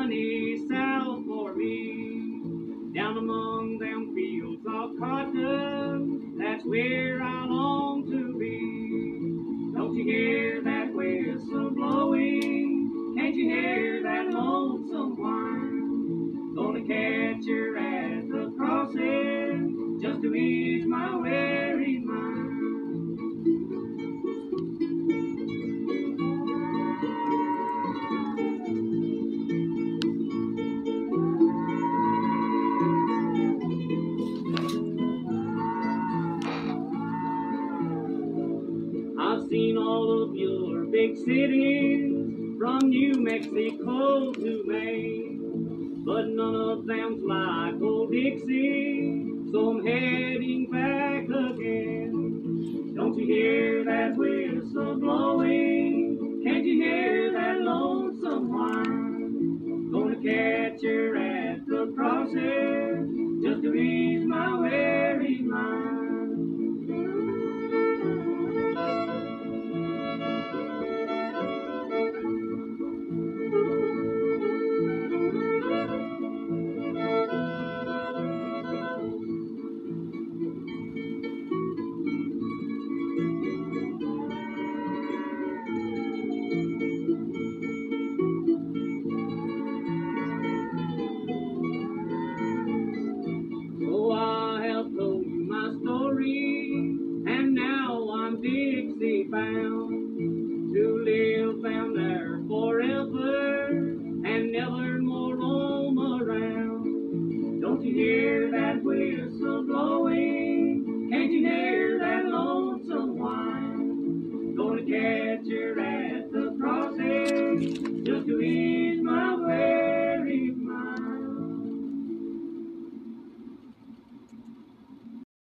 Sunny south for me. Down among them fields of cotton, that's where I long to be. Don't you hear that whistle blowing? Can't you hear that lonesome whine? Gonna catch her at seen all of your big cities from New Mexico to Maine, but none of them's like old Dixie, so I'm heading back again. Don't you hear that whistle blowing? Can't you hear that lonesome whine? Gonna catch her at the crossing have